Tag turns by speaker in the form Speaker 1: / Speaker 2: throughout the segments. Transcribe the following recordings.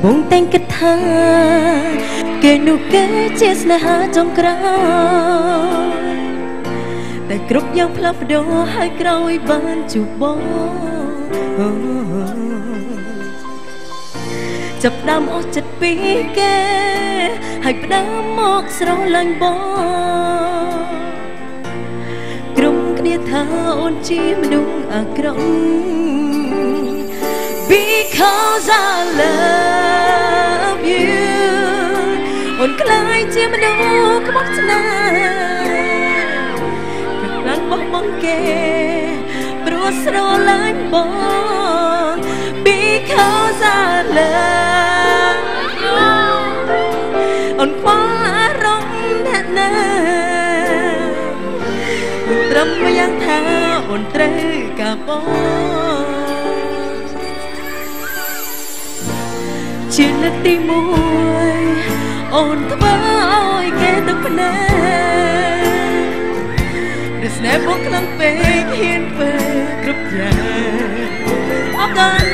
Speaker 1: ដំបងតែងគិតថាគេនោះគេជាស្នេហាចុងក្រោយតែគ្រប់យ៉ាងផ្លាស់ប្ដូរហើយក្រោយបានជួបបងចាប់ដើមអស់ចិត្តពីគេហើយផ្ដើមមកស្រឡាញ់បងក្រុមគ្នាថាអូនជាមនុស្សអាក្រក់ Because I love អូនខ្លាយជាមនុស្សក្បត់ស្នេហ៍ខ្លាំងបោះបង់គេព្រោះស្រឡាញ់បង Because I love you អូនខ្វល់អារម្មណ៍អ្នកណាត្រឹមយ៉ាងថាអូនត្រូវកាបងជាលើកទី1 អូនធ្វើឲ្យគេទឹកភ្នែកឬស្នេហ៍បងខ្លាំងពេកហ៊ានពេកគ្រប់យ៉ាងអរគុណ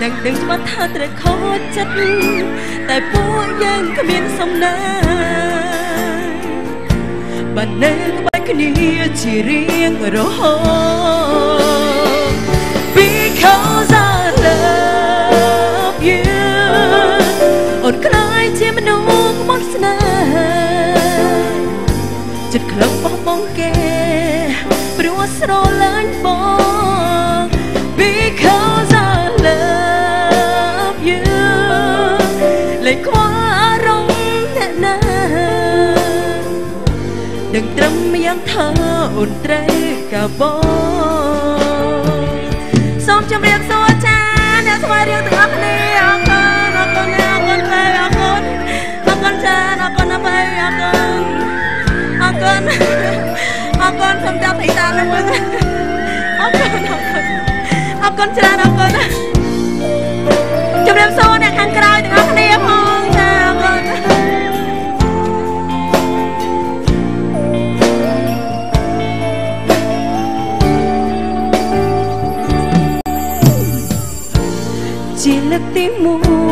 Speaker 1: ដឹងដឹងច្បាស់ថាត្រូវខកចិត្តតែពួកយើងគ្មានសំណាបាននៅក្បែរគ្នាជារៀងរហូត ក្លឹបបោះបង់គេព្រោះស្រឡាញ់បង Because I love you លេចខ្វល់អារម្មណ៍អ្នកណាដឹងត្រឹមយ៉ាងថាអូនត្រូវកាបង ច្រើនអរគុណជម្រាបសួរអ្នកខាងក្រៅទាំងអស់គ្នាផងចាអរគុណជាលើកទី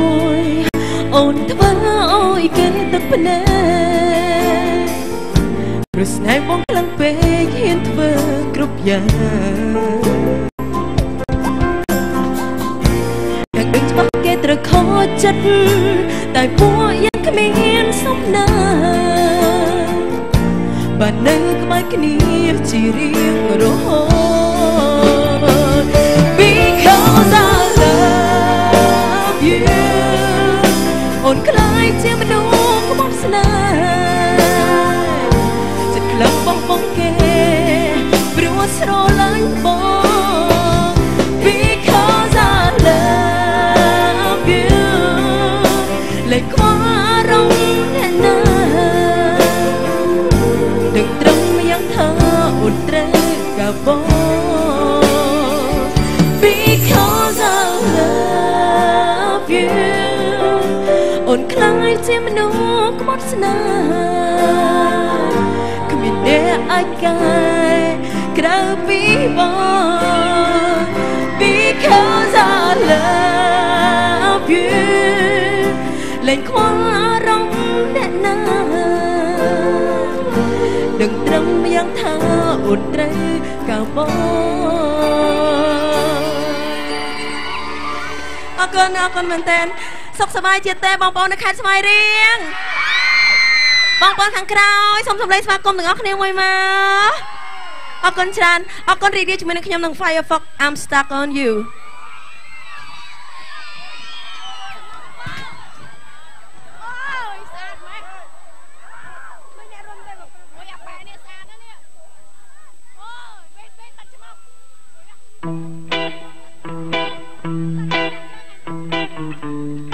Speaker 1: 1អូនធ្វើឲ្យគេទឹកភ្នែកព្រោះស្នេហ៍បងខ្លាំងពេកហ៊ានធ្វើគ្រប់យ៉ាង ត្តតែពួកយើងគ្មានសំណាបាននៅក្បែរគ្នា អូនខ្លាំងជាមនុស្សក្បត់ស្នេហ៍គ្មានអ្នកអាចកែក្រៅពីបង Because I love you លែងខ្វល់អារម្មណ៍អ្នកណាដឹងត្រឹមយ៉ាងថាអូនត្រូវកៅបងអរគុណអរគុណមែនតើ សុខសប្បាយជាទេបងប្អូននៅខេត្តស្វាយរៀងបងប្អូនខាងក្រោយសូមសម្លេងស្វាគមន៍ទាំងអស់គ្នាមួយមកអរគុណច្រើនអរគុណរីករាយជាមួយនឹងខ្ញុំនឹង Firefox I'm stuck on you
Speaker 2: អូ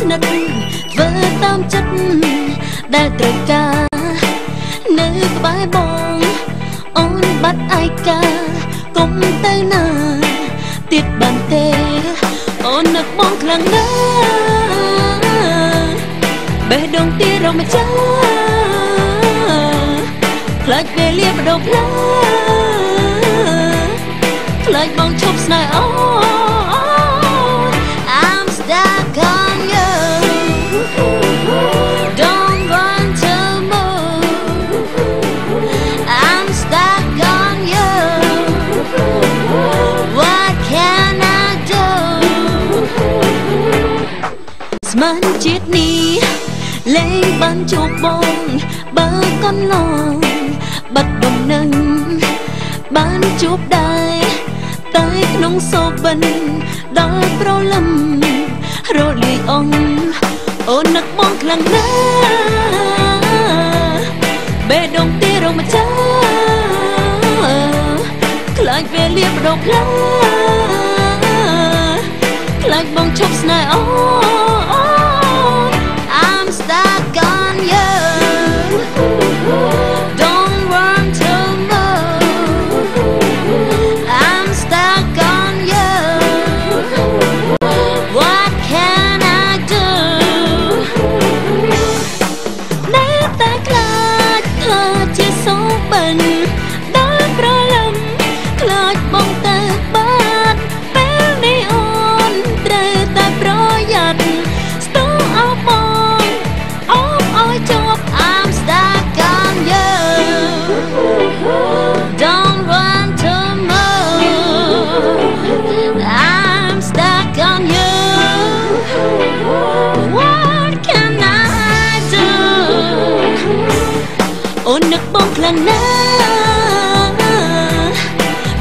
Speaker 2: ស្និទ្ធ
Speaker 3: ធ្វើតាមចិត្តដែលត្រូវការនៅក្បែរបងអូនបាត់ឯកាកុំទៅណាទៀតបានទេអូននឹកបងខ្លាំងណាស់បេះដូងទីរំចាខ្លាចពេលលាបដូរផ្លាខ្លាចបងឈប់ស្នេហ៍អូ I'm ជាតិនេះលែងបានជួបបងបើកន្លងបាត់ដំណឹងបានជួបដែរតែក្នុងសូបិនដល់ប្រលឹមរលាយអងអូននឹកបងខ្លាំងណាស់បេះដូងទីរមចាខ្លាចពេលលាបដូរផ្លាខ្លាចបងឈប់ស្នេហ៍អូ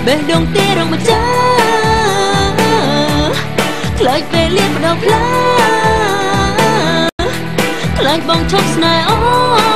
Speaker 3: បេះដូងទេរងម្ចាស់ខ្លាចពេលលៀនម្ដងផ្លាខ្លាចបងឈប់ស្នេហ៍អូ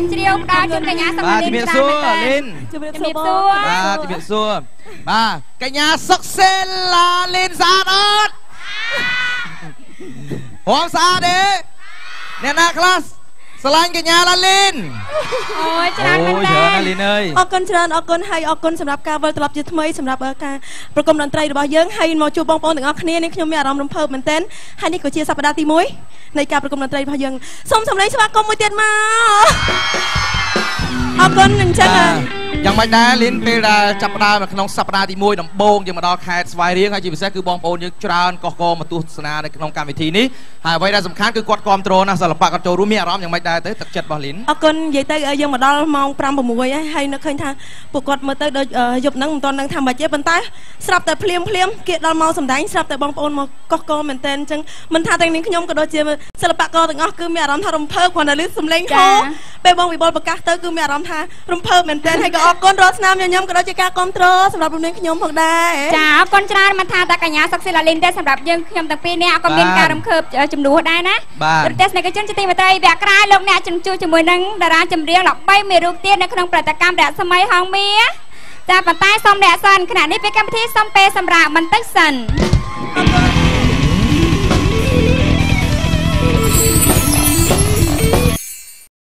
Speaker 2: ញ្ញាសម្លេងហូរកញ្ជ្រៀវផ្ដល់ជូនកញ្ញាសុខ
Speaker 4: បាទ
Speaker 2: លីន
Speaker 4: ជំរាបសួរលីន
Speaker 1: ជំរាប
Speaker 2: ជំ
Speaker 1: សួ
Speaker 2: រា
Speaker 1: របបង
Speaker 2: សួរ
Speaker 4: បាទជំរាបសួរបាទកញ្ញាសុកសេឡាលីនស្អាតអត់ហមស្អាតទេអ្នកណាខ្លះ ស្រឡាញ់កញ្ញាឡាលីន
Speaker 2: អូយច្រើនមែន
Speaker 4: អូយ
Speaker 2: តើ
Speaker 4: ច្រើនណាស់លីនអើយ
Speaker 1: អរគុណច្រើនអរគុណហើយអរគុណសម្រាប់ការវិលត្រឡប់ជាថ្មីសម្រាប់ការប្រគំតន្ត្រីរបស់យើងហើយមកជួបបងប្អូនទាំងអស់គ្នានេះខ្ញុំមានអារម្មណ៍រំភើបមែនទែនហើយនេះក៏ជាសប្តាហ៍ទី1នៃការប្រគំតន្ត្រីរបស់យើងសូមសម្លេងស្វាគមន៍មួយទៀតមកអរគុណអញ្ចឹង
Speaker 4: បាទ យ៉ាងម៉េចដែរលីនពេលដែលចាប់ផ្ដើមនៅក្នុងសប្តាហ៍ទី1ដំបូងយើងមកដល់ខេត្តស្វាយរៀងហើយជាពិសេសគឺបងប្អូនយើងច្រើនកុះកមកទស្សនានៅក្នុងកម្មវិធីនេះហើយអ្វីដែលសំខាន់គឺគាត់គ្រប់គ្រងណាស់សិល្បៈគាត់ចូលរួមមានអារម្មណ៍យ៉ាងម៉េចដែរទៅទឹកចិត្តរបស់លីន
Speaker 1: អរគុណនិយាយទៅយើងមកដល់ម៉ោង5 6ហើយហើយនឹកឃើញថាពួកគាត់មើលទៅដូចអឺយប់ហ្នឹងមិនទាន់ដឹងថាម៉េចទេប៉ុន្តែស្រាប់តែភ្លាមភ្លាមគេដល់ម៉ោងសម្ដែងស្រាប់តែបងប្អូនមកកោះកមែនតើអញ្ចឹងមិនថាទាំងនាងខ្ញុំក៏ដូចជាសិល្បករទាំងអស់គឺមានអារម្មណ៍ថារំភើបគ្រាន់តែលឺសំឡេងហូរពេលបងវិបុលប្រកាសទៅគឺមានអារម្មណ៍ថារំភើបមែនតើហើយក៏អរគុណរាល់ស្នាមញញឹមក៏ដូចជាការគ្រប់គ្រងសម្រាប់រំនាងខ្ញុំផងដែរ
Speaker 2: ចាអរគុណច្រើនមិនថាតែកញ្ញាសុកស៊ីឡាលីនទេសម្រាប់យើងខ្ញុំទាំងពីរនាក់ក៏មានការរំភើបជំនួសដែរណា
Speaker 4: បាទ
Speaker 2: ប្រទេសនិកជនជាទីមេត្រីវគ្គក្រោយលោកអ្នកជំជួជាមួយនឹងតារាចម្រៀងល្បីមួយរូបទៀតនៅក្នុងព្រឹត្តិកម្មរស្មីហងមាចាប៉ុន្តែសូមរក្សាគណៈនេះពេលកម្មវិធីសូមពេលសម្រាប់បន្តិចសិន